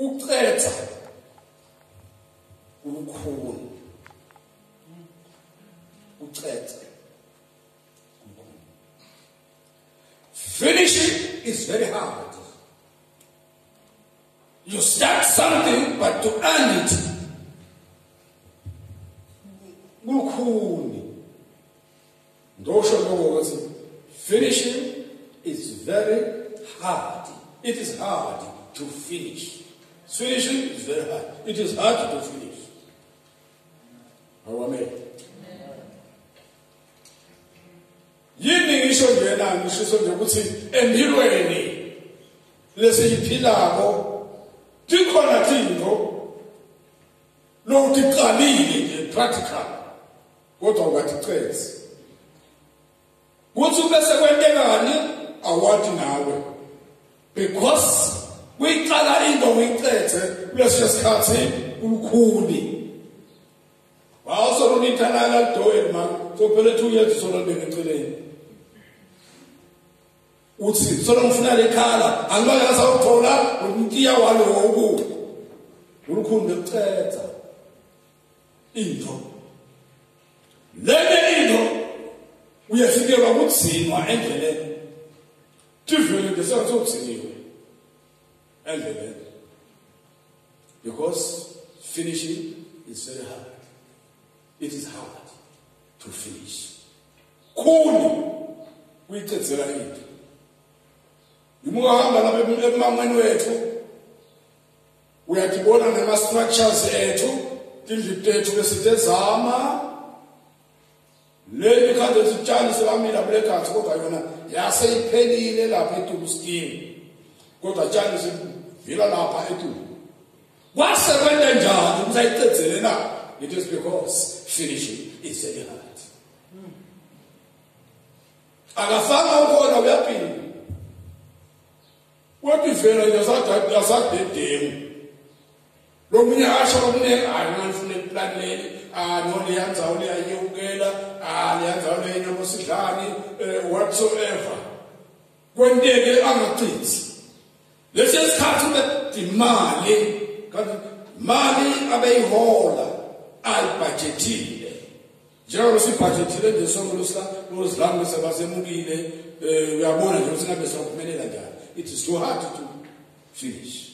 ucetha ulukhulu ucetha finishing is very hard. You start something but to end it kulukhuni ngosho lokho ukuthi finishing is very hard. It is hard to finish. Finishing is very hard. It is hard to finish. Amen yini ngisho ngisho nje ukuthi empilweni lesiyiphilako tikhona thinto lokuticalile nje practical. Kodwa ungaticenzi kuthi bese kwentekani awati nawe. Because kuyiqala into uyicethe kuleso sikhathi ulukhuni. Wawusolo nithanaka lidoweni ma sophela 2 years solo bengeceleni uthi solo ngifuna lekhala angibake ngasawuthola umtiya walo woku. Ulukhuni bekucetha. Into. Lene into uyafikelwa kutsinwa endleleni. Tivele ngesikhathi sokutsiniwe endleleni. Because finishing is very hard. It is hard to finish. Khuni uyicedzela into. Imungahamba lapha emangweni wethu. Uyadibona nama structures ethu tindlu tethu lesitezama leli khande sitshali sekamila kule khathi kodwa yona yaseyiphelile lapha etubustini kodwa tshali sivila lapha etubu kwase kwente njani umsayicedzele na it is because finishing is very hard. Akafanga ukona uyaphinda kodwa ivela yasadedemu lo munye asho okuningi hayi manje ufuna iplan leli ah no liyanzawo liyayekela ah liyanzawo lenyama sidlani whatsoever. Kwenteke angacithi lesi sikhathi bedimali kanti mali abeyihola ayibudgetile njengoba sibudgetile nje sonke losilamu sebasemukile uyabona eh, nje ukuthi ngabe sokuphumelela njani it is too hard to finish.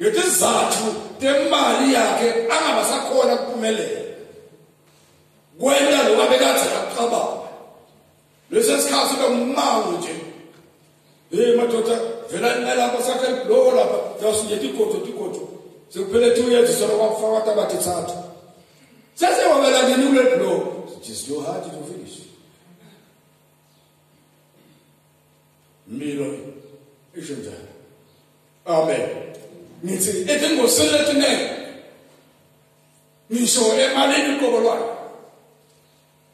Ngetizathu temali yakhe angabasakhona kuphumelela kwenta lokabekade akucabanga lesesikhathi bemango nje Eh madoda velani nalapha sakhe lowo lapha zawusinje tigodo tigodo sekuphele two years solo kwakufaka abantu abathathu sesewabelandeni kule blow just your heart to finish milo isho njalo amen. Ngithi ethi ngoseletinene ngisho emalini uqobo lwayo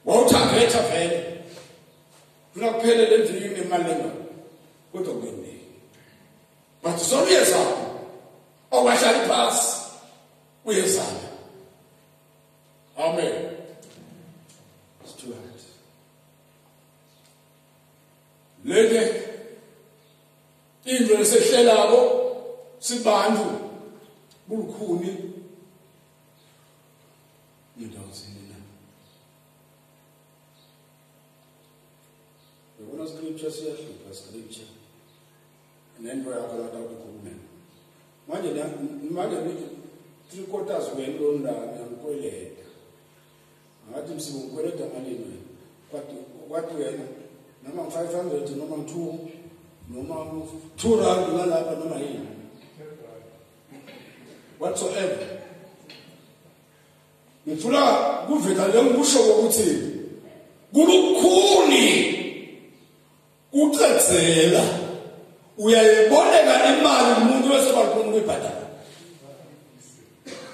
wawuthangetha vele kunakuphele le ndlu kodwa kuyini but soluyezapho okwashali phasi uyezana. Amen. It's too hard leke into lesehlelako sibantu bulukhuni. Indawo zinina yabona scripture siyahlupha scripture. Nento yakho lapha kukhulumeni manje manje nithi three quarters welondana ngikweleta ngathi msibo ngikweleta malini wena kwathi kwathi wena noma ngi-five hundred noma ngi-two noma two rand ngalapha noma yini. Whatsoever. Ngifuna kuvela le ngikusho kokuthi kulukhuni ucedzela uyayiboleka imali umuntu balifuna ukuyibhadala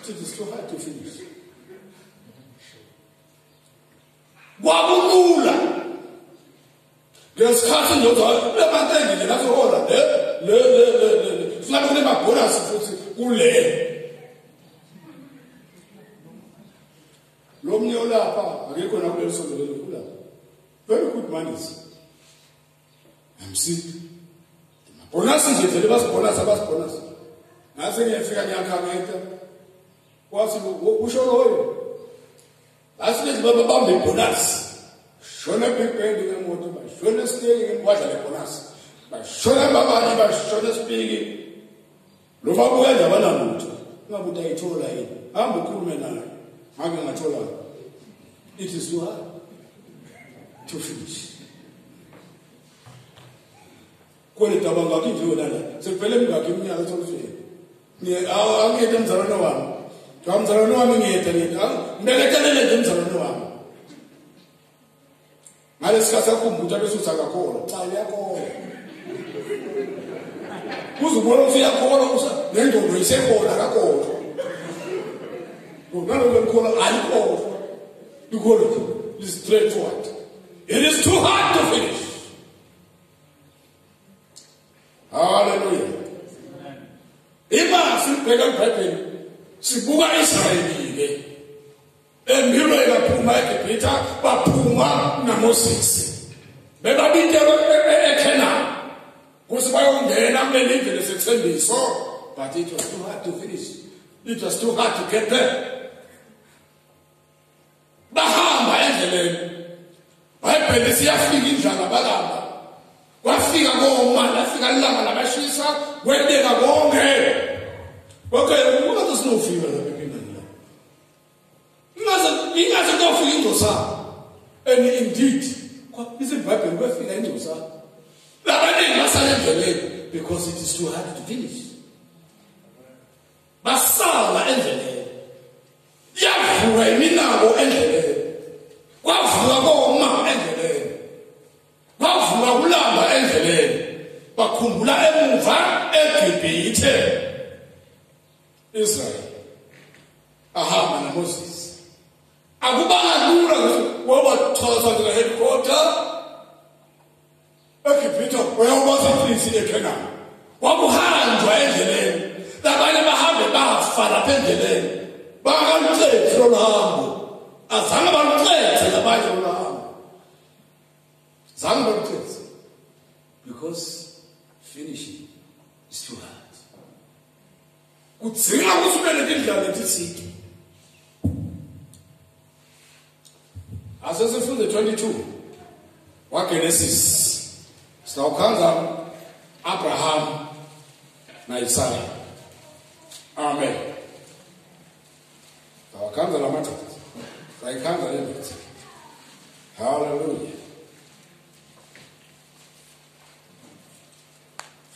it is too hard to finish. Kwakulula ngesikhathi ndoda nasohola le le futhi kule lo olapha akekho nakuleli kulapha very good monies sick bonasi nje vele basibhonasa basibhonasa nase ngiyefika ngiyakhangeta kwathi kusho loyo lasibe zibaba bamba ibhonasi shona ebhibhendi ngemoto bashona esiteki ngembadla lebhonasi bashona ababani bashona esipiki lo babuya nje abanalutho. Ingabe uthi ayithola yini? Hambe ukhulume nayo make ngatholanga it is too hard to finish kweli daba ngakho indlu yolala sekuvele mingakho iminyaka solufika angiyethe emzalwane wami ngiba mzalwane wami ngiyethe mbeketelele nje emzalwane wami ngalesi sikhathi akhumbuthi abesuthi akakholwa cha liyakholwa kuze ubona ukuthi uyakholwa nendondo isekholwa akakholwa nalobe likholwa ayikholwa likholwa is straightforward it is too hard to finish. Hallelujah. Ibasi libheka eBhayibheli sibuka Israyeli ke. Empilo eGibhitha baphuma naMoses. Bebabintelwe eKenani. Kusi bayongena belindle lesethembiso but it was too hard to finish. It was too hard to get there. Bahamba endleleni. Bayibheli siyafika indlala bala kwafika koma lafika lilanga labashisa kwenteka konke. Okay ungaze sinofika lapha empilweni la. Ingaze ingaze kufika ingcosana and indeed izibhayibheli kwafika ingcosana labaningi basala endleleni because it is too hard to finish. Basala endleleni. Yavuka iminako endleleni. Kwavuka koma endleleni. Kwavuka ulamba endleleni bakhumbula emuva eGibhithe. Israel ahamba noMoses akubanga lula ukuthi wabathosa ngeke headquarter eGibhithe wayobaza futhi eKenani wabuhanjwa endleleni labanye bahambe bafa lapha endleleni. Bakalucethe loluhambo azange balucethe labanye loluhambo Some doctors, because finishing is too hard. kudzingeka kutsi ube netindlela letitsite asesifunze 22 wagenesis. Sitawukhanza Abraham na isaka amen. Tawakhanza la matata tayikhanza le ndodzi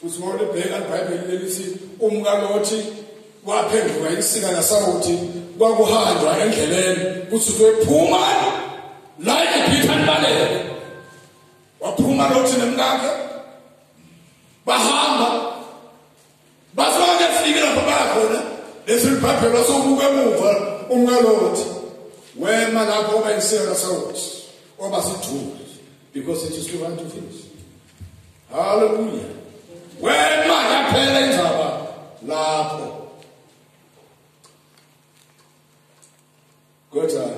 futhi ngolibheka ibhayibheli lelithi umkalothi waphenduka insika yasawuthi kwakuhanjwa endleleni kuthi kwephuma la eGibhithe balele waphuma lothi nemkakhe bahamba bafika kefike lapho bayakhona lesi libhabhelo sokubuka emuva umkalothi wema lapho oba insika yasawuthi oba sithuli because it is too hard to finish hallelujah wema yaphela indzaba lapho kodwa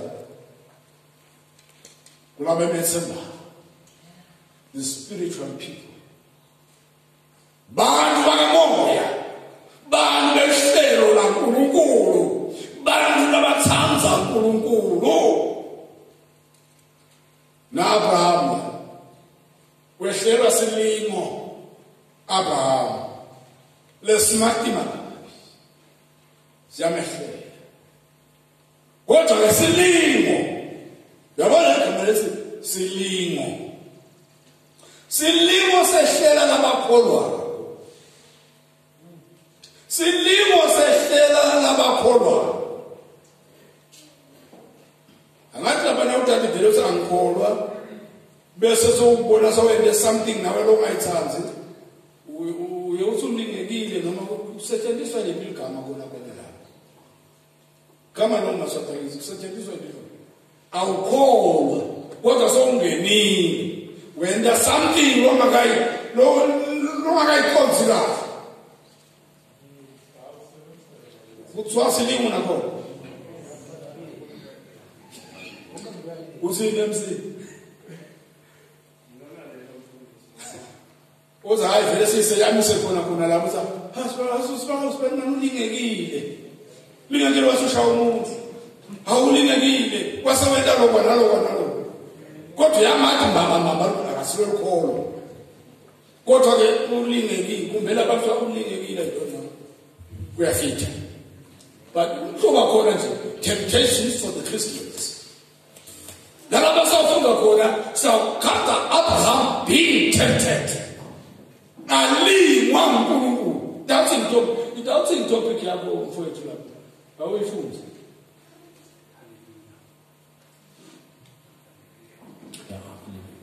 kulabe bethemba the spiritual people. Bantu bakamoya bantu behlelo lankulunkulu bantu labathanda unkulunkulu na-abrahamu wehlelwa silimo. Abrahamu lesimatimana siyamehlela kodwa ke silimo yabona igama lethi silimo silimo sehlela labakholwayo silimo sehlela labakholwayo angathi labana uthatha ivele uthi angikholwa bese sowubona sawende something nawe longayithandi gama longasadakisi kusetshenziswa lephi awukholwa kodwa sowungenile wenda something longakayi longakayikhonzi kahle kuthiwa silimo nakhona uthini emsini uze hayi vele siseyamise khona khona lapho sa hasibausibani ulingekile lingekile wasushaya umuntu awulingekile wasewenta lokwa nalokwa nalokwa kodwa uyamathi mama mama akasibe lukholo kodwa-ke ulingekile kumbela abantu ulingekile yona but kuzoba khona nje temptations for the christians. Nalapha sawufunda khona sawukhada abraham being tempted. Alingwa that's in top that's in topic mfowethu lapho awuyifunde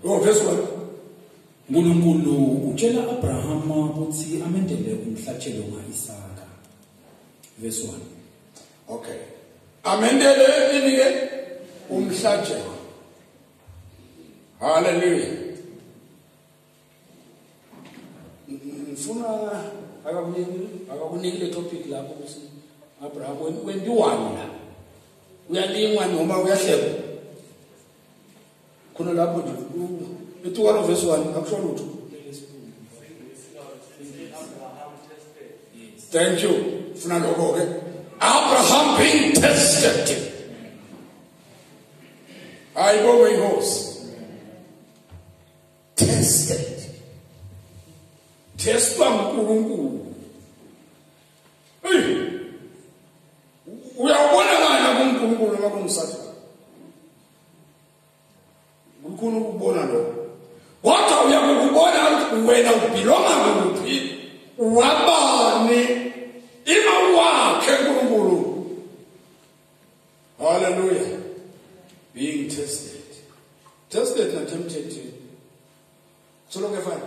Oh, verse 1. uNkulunkulu utshela Abrahama ukuthi amendele umhlatshelo ngaIsaka. Verse 1. Okay. Amendele ini ke umhlatshelo. Hallelujah. Ngifuna akakuniki akakuniki le topic lapho ukuthi Abraham wendiwani la. Uyalingwa noma uyahleka. khona lapho nje etuka lo verse 1 akusho lutho thank you. Funa lokho ke. Abraham being tested. Ayibo inkosi tested. Testwa ngunkulunkulu hey uyawubona ngani kunkulunkulu noma kungisathana ukhona ukubona lokho. Kodwa uyakukubona ukuthi wena ubhilonga kuphi? Wabani ima wakhe uNkulunkulu. Haleluya. Being tested. Tested na tempted. Solo kuyafana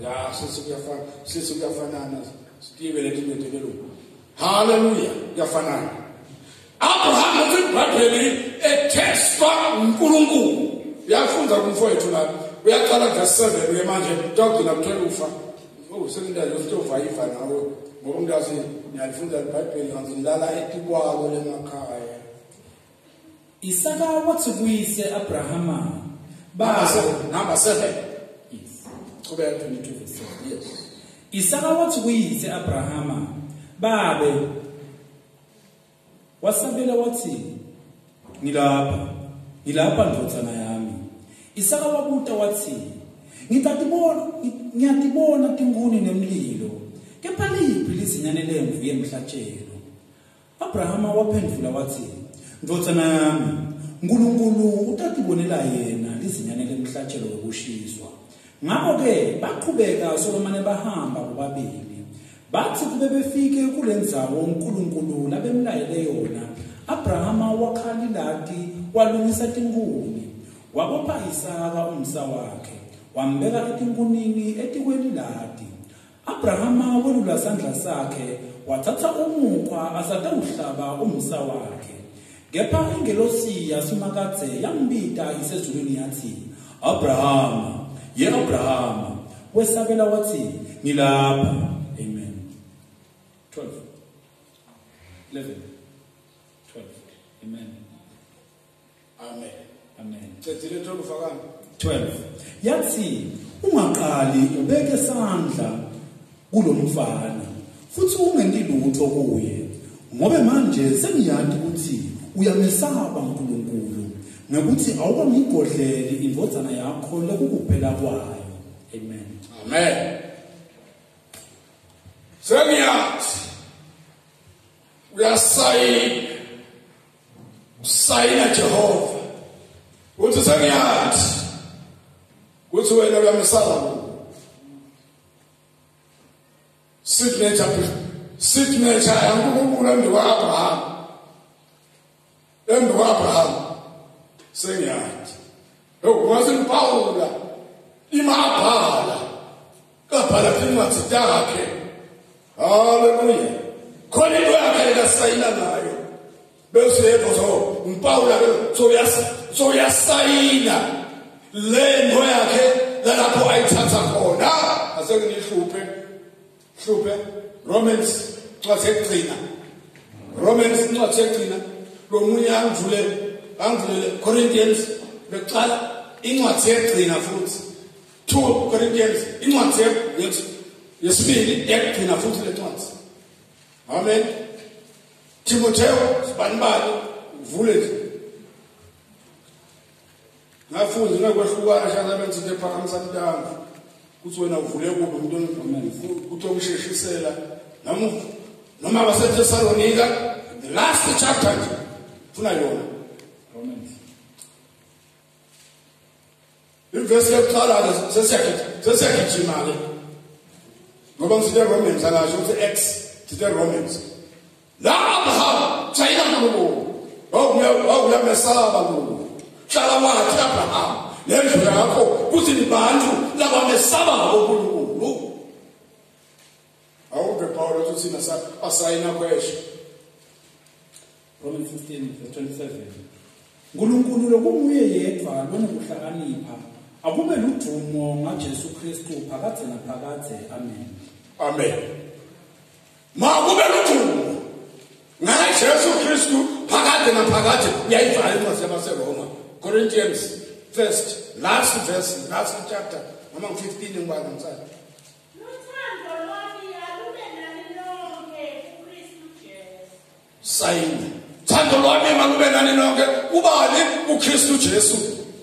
ya sisi kuyafana sisi kuyafanana. Sitive letinto telelo haleluya yafanayo abrahamu kwibhayibheli ethestwa unkulunkulu. Uyafunda kumfowethu lapho uyaqala vesi seven manje kuyagcina kuthwele ufa. Oh, Selindayo nawe. Ngoba umntu athi ndiyalifunda ibhayibheli kanti ndilala etikwako lemakhaya isaka wathi kuyise abrahama number seven. Yes. isaka wathi kuyise abrahama babe wasabela wathi ngilapha ngilapha ndodzana yami. Isaka wabuta wathi ngitatibona ngiyatibona tinguni nemlilo kepha liphi lizinyane lemvu yemhlatshelo Abrahama waphendula wathi ndodzana yami uNkulunkulu utatibonela yena lizinyane lemhlatshelo wokushiswa. Ngakho-ke baqhubeka solomane bahamba bobabili. Bathi kube befike kule ndzawo unkulunkulu labemlayele yona abrahama wakhalilati walungisa tinkuni wabopha isaka umsa wakhe wambeka etinkunini etikweni lati abrahama welula sandla sakhe wathatha umukhwa asatewuhlaba umsa wakhe. Kepha ingelosi yasimakadze yambita isezulwini yathi abrahama ye abrahama wesabela wathi ngilapha amen 12 11 12 amen. Amen. Amen. Cedzile thola ufakani 12 yathi ungaqali ubeke sandla kulomfana futhi ungenti lutho kuye. Ngobe manje sengiyazi ukuthi uyamesaba uNkulunkulu ngokuthi awukangigodleli indvodzana yakho lokukuphela kwayo. Amen. Amen. Sengiyathi uyasayina usayina jehova uthi sengiyathi kuthi wena uyamesaba signature signature yankulunkulu embi kwa-abraham embi kwa-abraham sengiyathi ungasengipawula imabhala kabhala incwadi takhe haleluya khona into yakhe lekasayina nayo bese yebo so ngipawula ke so uyasayina le nto yakhe lalapho ayithatha khona. Asenginihluphe hluphe romans ncwadi yekugcina romans ncwadi yekugcina lo munye angivulele angivulele corinthians bekuqala incwadi yekugcina futhi. 2 Corinthians incwadi yethu yesibili yakugcina futhi le ncwadi. Amen. Timotheo sibani bani? Uvule nje. Ngafundi ngakwehlukana shaka benzi into ephakamisa intanga kuthi wena uvule kubo umuntu kuthi okusheshisela. Noma noma baseThessalonika the last chapter nje funa yona. Romans ivesi yokuqala sesiyagijima ke ngoba ngisithe romans akasho ukuthi x sithe romans. La abraham chayina kulo wawuyamesaba kulo hlala wathi abraham. Lendlu yakho kuthi nibantu labamesaba ngonkulunkulu awuve pawulo ukuthi thina asayina kwesho Romans 16 verse 27 uNkulunkulu lokumuye yedwa lonokuhlakanipha akube ludumo ngaJesu Kristu phakathe naphakathe amen. Amen. Makube ludumo ngajesu kristu phakade naphakade uyayivala incwadi yabaseroma corinthians first last verse last chapter. noma ngu-15 ngibani msana Luthando lwami alube nani lonke kuKristu Jesu. sayini thando lwami malube nani nonke ubani ukristu jesu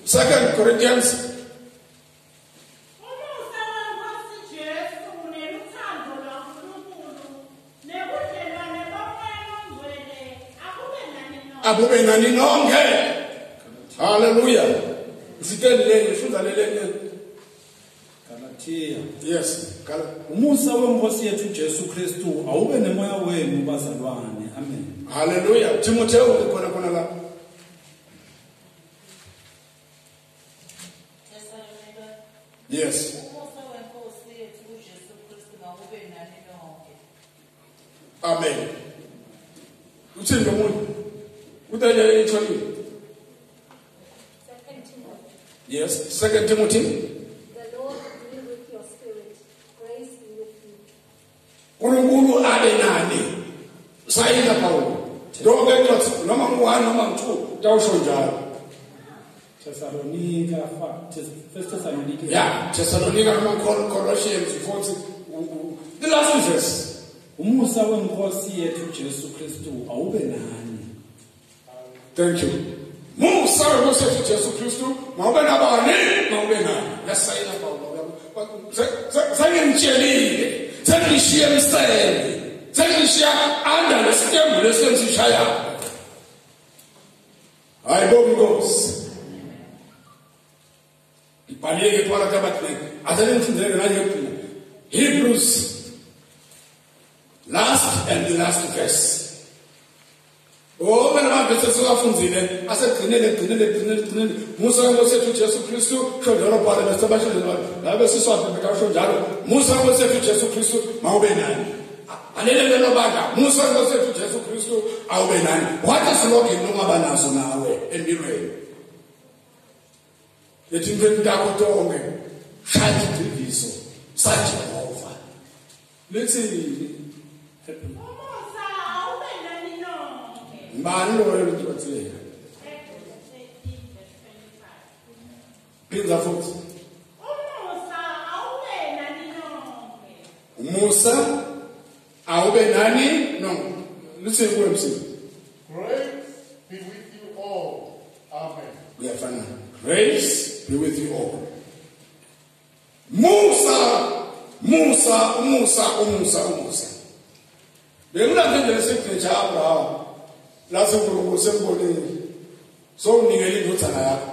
second corinthians abube nani nonke haleluya isiteni lenye. Ifunda Galatia. Yes. Umusa wenkosi yethu Jesu Kristu awube nemoya wenu bazalwane. Amen. Haleluya timotheo the last verse Umusa wenkosi yethu Jesu Kristu awube nani thank you. Musa wenkosiyethu jesu kristu mawube nabani mawube nani yasayina Paulo sengimtshelile sengishiye emsele sengishiya under lesitembu lesensishayayo hayi bonke inkosi ibhaleke phakathi abatheki asele ngifundele ngayekuna Hebrews, last and the last verse. wonke lamabhesi esiwafunzile asegqinele egqinele egqinele egqinele musa wenkosethu ujesu kristu tsho njalo bhale nasebashondeni bakhe nabe siswabhebhekatsho njalo musa wenkosethu ujesu kristu mawube nani alelelelo bandla musa wenkosethu ujesu kristu awube nani wathi silogini ungaba nazo nawe empilweni ethi intweni ntakho tonke shaya isidiviso sajehova lithini ngibani loyo lithibatheka phinza futhi. Umusa awube nani? Nonke lithini kuwe msini grace be with you all. Amen. Uyafana grace be with you all. Musa! Musa umusa umusa umusa bekulande nje signature abraham. Lase unkulunkulu sembonile so unikele indodana yakho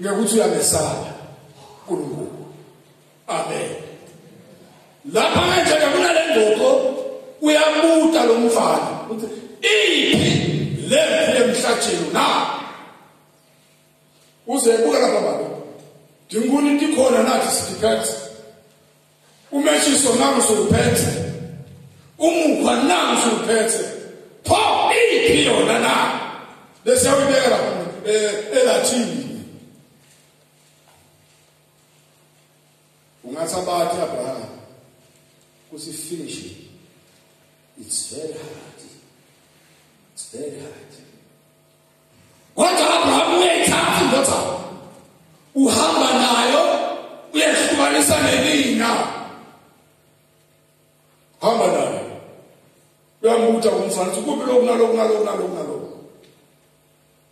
ngekuthi uyamesaba unkulunkulu amen. Lapha kanjena kunale ngoko uyabuta lo mfana. Uthi iphi lempi emhlatshelo na? Uzebuka lapha baba dinguni tikhona nathi sidiphethe umeshiso nangu siwuphethe umukhwa nangu siwuphethe pho iphi yona na? Bese uyibeka lapha eh, elathini? Ungathi abathi abraham. Kusi finish it. it's very hard. It's very hard. Kodwa abraham uyayithatha indodana uhamba nayo uyehluka hlanganisa nenina hamba naye. Uyambutha umfana uthi kuphi lokhu naloku naloku naloku naloku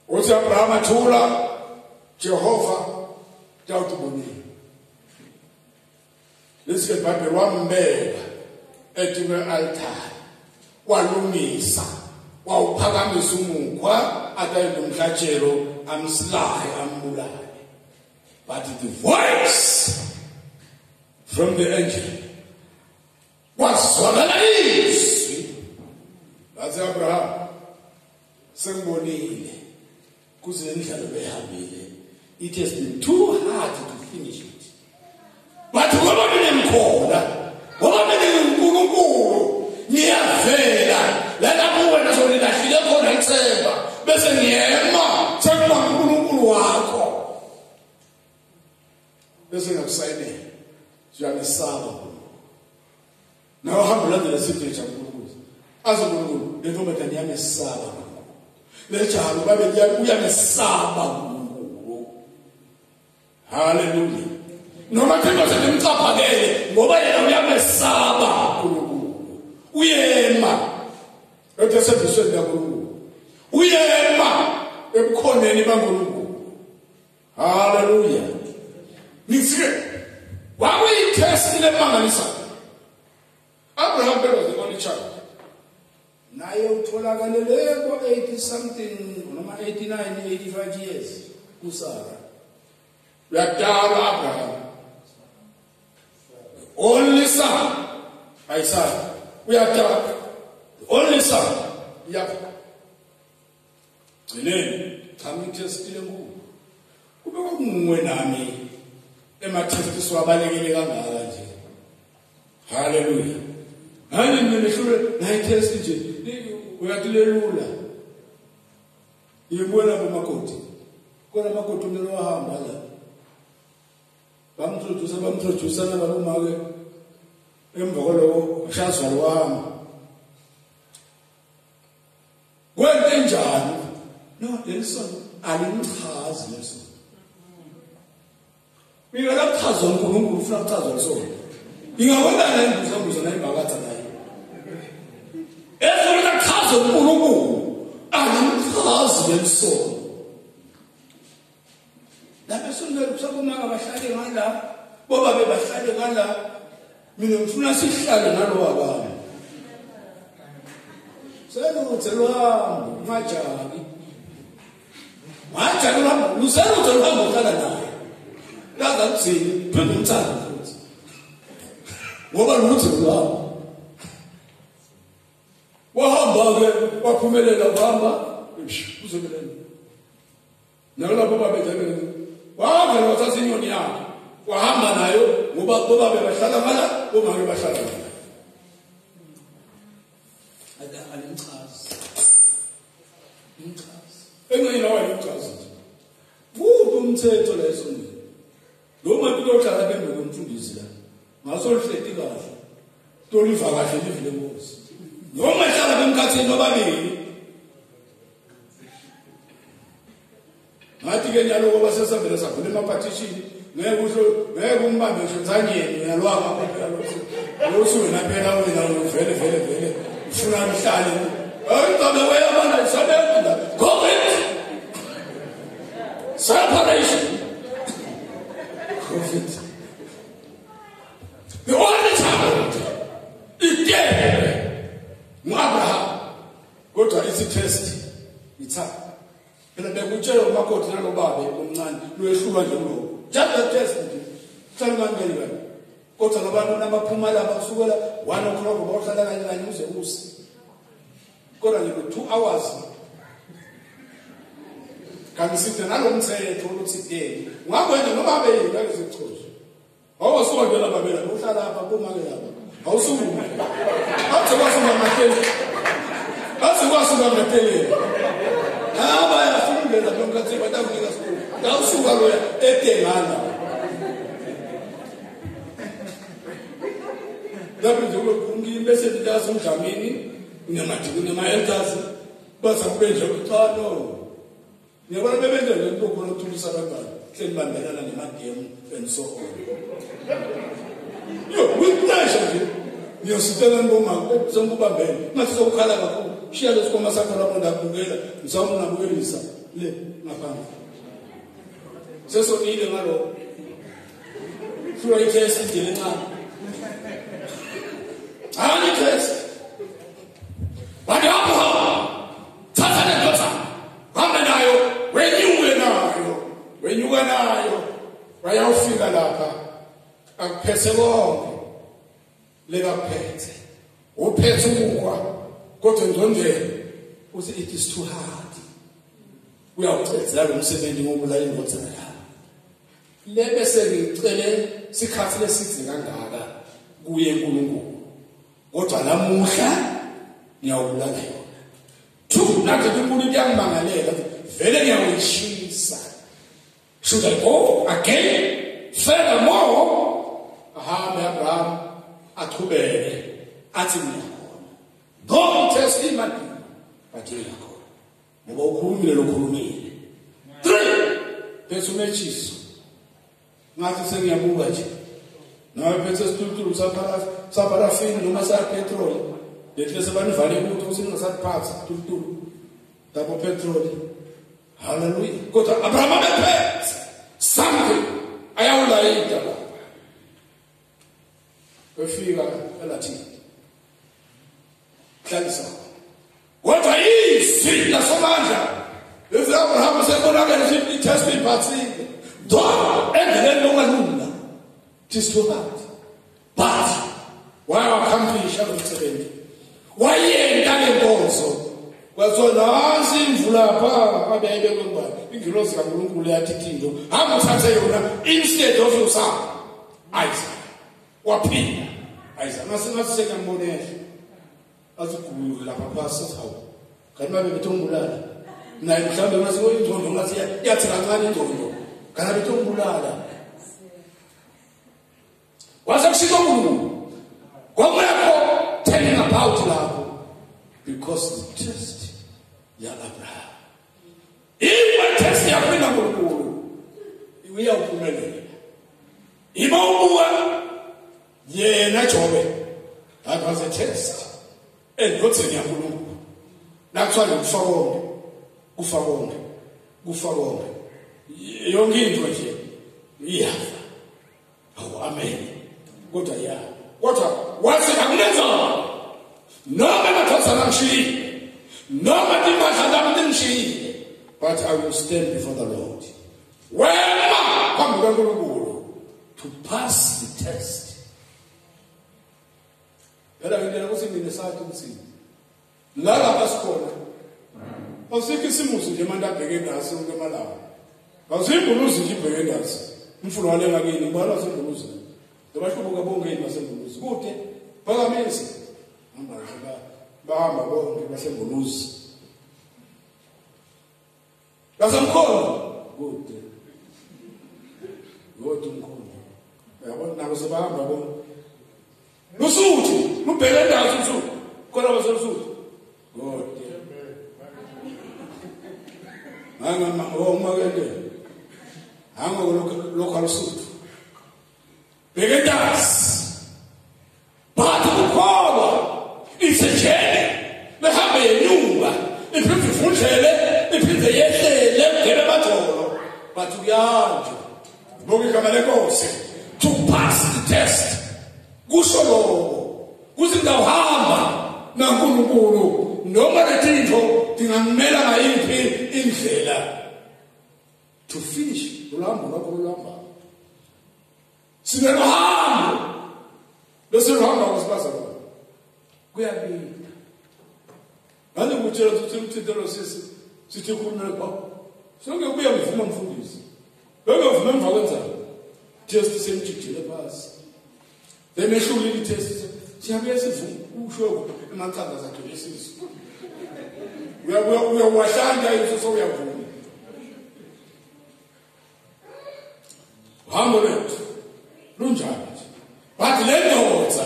uthi abraham athula jehova tawuthi bonini lesike ibhayibheli wambeka ethi kwe-altari walungisa wawuphakamisa umukhwa atayele umhlatshelo amsilaye ambulale. But the voice from the angel kwazwakala izwi lathi abraham sengibonile. Kuze indlalo behambile it has been too hard to finish it. salo babediya kuya misaba 85 years no Sarah. We are down Abraham. The only son, Isaac. We are down. The only son, you Gcineni, chama ngithesitile kubo. Kube kwakungiwe nami emathesti siwabalekele kangaka nje. Hallelujah. Hhayi you. We are nje. Uyatilelula. Yibona bomakoti kona makoti umele wahamba la bamtrodusa bamtrodusana babomake emva kwaloko shazwa lwahamba kwente njani? No lelisona alimchazi lesona mina lakuchazwa unkulunkulu ufuna kuchazwa lisona ingakwenza nayimbuza nayimbakatha naye ezona lakuchazwa unkulunkulu. Lelisona lapha esondweni kusabomaka bahlale ngala bobabe bahlale ngala mina ngifuna sihlale nalowa bami seluthe luhambo ungajaki ngajaki luhambo luseluthe luhambo uhlala naye laza kuthini phinde umthanda futhi ngoba luthe luhambo wahamba-ke waphumelela kuhamba uzobeleni nakulapho babejabele wavela wathatha inyoni yakhe wahamba nayo ngoba bobabe bahlala ngala bomake bahlala ngala alimchazi imchazi engxenye nawo alimchazi nje kuphi umthetho la esondweni lo muntu uyohlala phambi komfundisi la ngaso lihleti kahle toliva kahle livi lenkosi noma ehlala bemkhathini nobabili ngathi-ke njalo ngoba sesavele savula emapathishini ngeke usho ngeke umbambe ngisho nzanyeni uyalwanga losuwena phela wena vele vele vele ufuna mhlale ayingabe weyabana isabekula covid separation. Kusukela one o'clock bawuhlala kanye kanye uze use kodwa nje two hours kanti side nalo mthetho ukuthi deni ungakwenza noma abeyini ngalezichozo awasuka nje lapha bela uhlala lapha kumake lapha. Awusuki. Athi kwasuka amahleli athi kwasuka amahleli hamba yafundela nomkhathi batakunika sikolo ngawusuka loya etengana laphinze kube kunkinye bese ndiyasi umdlamini nema-elders baza kube nje xa no. Ngiyabona bebenza nje into khona ukuthulisa abantwana. Hleli bambelana nemagemu and so on. Yo kwiqesha nje. Ngiyositelani bomama senkubambele ngasizokukhala kakhulu. Shiya lesikhoma sakho lapho ndabukela mzawume nabukelisa le ngaphandle. Sesonile ngalokho through itest ndile ncane hayi itest badapha thatha lendoda hambe nayo wenyuke nayo wenyuka nayo wayawufika lapha akuphethe konke lekaphethe uphethe ukukwa kodwa engqondweni uthi it is too hard. uyawucedzela lo msebenzi ngobulala indoda yakho le bese ngicele sikhathi lesidze kangaka kuye uNkulunkulu kodwa namuhla ngiyawubulala yona two nathi uNkulunkulu kuyangimangalela vele ngiyawuyishisa should go again furthermore ahambe abraham aqhubeke athi ngiyakhona. Don't test at but ngoba ukhulumile lokhulumile. Three phethe umechiso ngathi sengiyabuka nje não pe structurul s-a parat, s-a parat fin, nu mai s-a petrol. Deci trebuie să vă învare cu toți în lăsat pață, structurul. Dar pe petrol. Hallelujah. Contra Abraham pe something. Aia o la ei de la. Pe figa, pe la tine. Clar eu What are you? Sim, la somanja. If Abraham se pune la tine, te spui pații. Doar, e de lungă lungă. Hard but wayawakhambisha lomsebenzi wayenta lenkonzo kwathiwa nansi imvula pha abeyayibekwe ngubani ingilosi kankulunkulu yathi thinto hamba uthathe yona instead of yourself isaac. Waphinda. Isaac ngasingathi sekambonela athi gulu lapha phasi hawu kanti babe betombulala naye mhlawumbe ngasi ingcondo ngathi yathi kancane ingcondo kana betombulala wase kushilo Mungu kwakungekho telling about lapho because the test ya Abraham. Iwe test yakho inankulunkulu uyawuphumelela ima ubuka yena Jobe that was a test. Eh, Endlodzeni yankulunkulu nakuthiwa kufa konke kufa konke kufa konke yonke into nje iyafa awu oh, amen kodwa ya. Wathi akunenzanga noma mathatha ngishiyile noma lami lingishiyile but i will stand before the lord. Wema phambi kankulunkulu to pass the test. Phela ngindlela ukuthi nginesathi ukuthi la lapha sikhona asikho isimuzi nje manje abheke ndazi ukemalawo azimbuluzi nje ibheke ndazi umfuno wale ngakini ubala sembuluzi ngabahlubuka bongeni basembuluzi kude phakamisa hamba nje ba bahamba bonke basembuluzi basemkhono kude yodwa umkhono yabona nabo sebahamba bonke lusuthi lubheke ndazi usuthi khona baselusuthi kude Hanga ngomakende. Hanga lokho alusuthu. Bekendas. Bathi ukholwa isejele behambe yenyuka iphinde ifundlele iphinde yehlele ngebe bajolo bathi kuyanje bonke igama lenkosi to pass the test kusho lokho kuthi ngawuhamba nankulunkulu noma lethinto ndingamela ngayiphi indlela to finish ulambo lwakho Sinenoham! Losinoham was possible. Kuya bi. Nani mutira tutim tidero sisi sitiku mrepa. Songe kuya mfuma mfundisi. Bega mfuma mfalenza. Test same chichi le pass. Lemeshuli li test. Siyabuya sivu usho emantsanga zakhe lesizwe. Uyawashanda yiso sowuyavuma. Hambo lethu. lunjani nje? But le ndoda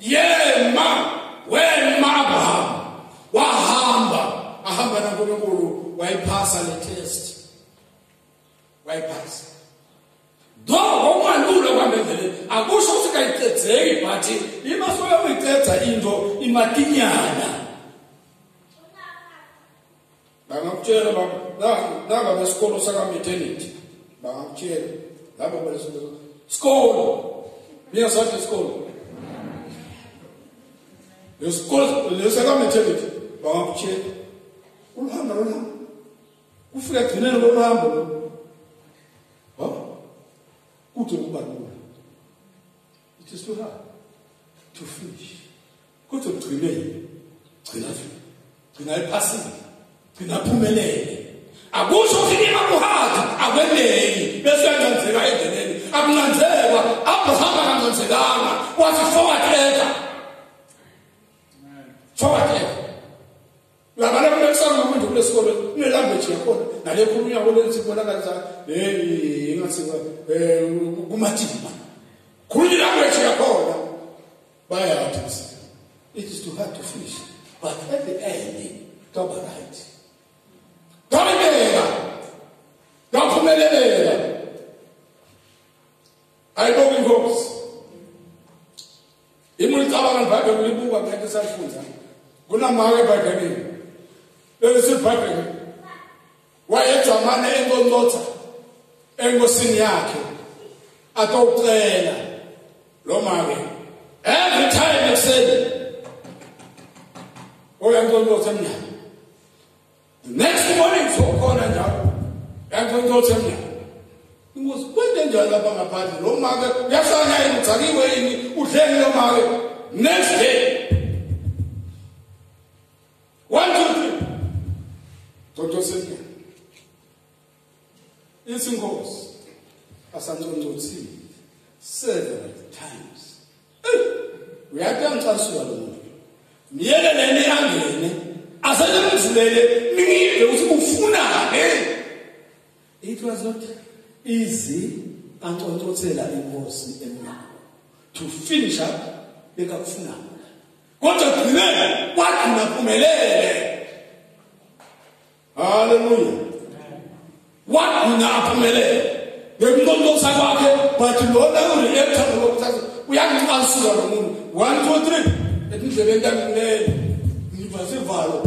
yema wema abraham. Wahamba ahamba nankulunkulu wayiphasa le test. Wayiphasa. Do ngokwantulo kwambendleleni akusho ukuthi kayicedzeki but imasoyokuyicedza into imatinyana. Bangakutshela nangabesikolo sakamaternity bangakutshela labo balesoe sikolo mina sathi isikolo lesikolo lesaka-maternity bangakutshela uluhamba lona kufika egcineni loluhambo lo ha kude kuba lula it is too hard to finish kodwa ugcineni gcina gcina ephasile gcina aphumelele akusho ukuthi ima kuhadi akwendeki bese uyancanzeka endleleni akunanzekwa abahamba kancanzekanga wathi forward letter forward letter labana kulekusanga umuntu kulesikolo kunelanguage yakhona nale khulunywa kole sibonakalisa hey ingathi eh, kumatima khulunywa language yakhona. Bayathi it is too hard to finish but at the end toba right. Tawibeka. Ayibonga inkosi. Imulicabanga iBhayibheli libuka ngeke salifunza. Kunamake eBhayibhelini. Lesi iBhayibheli. Wayejamane enkonkotha enkosini yakhe. Atocela lo make. Every time ekuseni. Oyankonkotha emnyango. The next morning sokhona njalo yankonkotha emnyango inkosi kwente njalo lapha ngaphandle lo make uyahlanya yini ucakiwe yini udleni lo make? Next day. One two three. Tontosa emnyango isinkosi. Asanconcothile. Several times. Uyathi uyangicasuka lo muntu niyekeleni angene. Asenimvulele ningide ukuthi ufunane. It was not easy anconcothela inkosi emnyango. To finish up bekakufunana kodwa gcinele wagcina phumelele haleluya wagcina aphumelele ngekunconcosa kwakhe but lona ureactor lokuthatha uyangicasuka lo muntu one two three. Etindlebeni tangikulele ngiva sivalo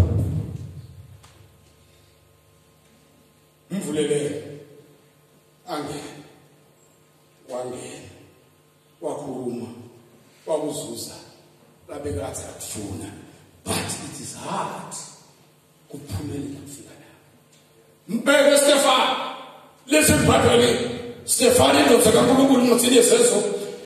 mvulelele angena wangena. Wakhuluma. Wakuzuza. Labekathi akufuna. But it is hard kuphumelela kufika lapho. Mbeke stefan. Lesi bhayibheli stefan indoda kankulunkulu ngothini yesezo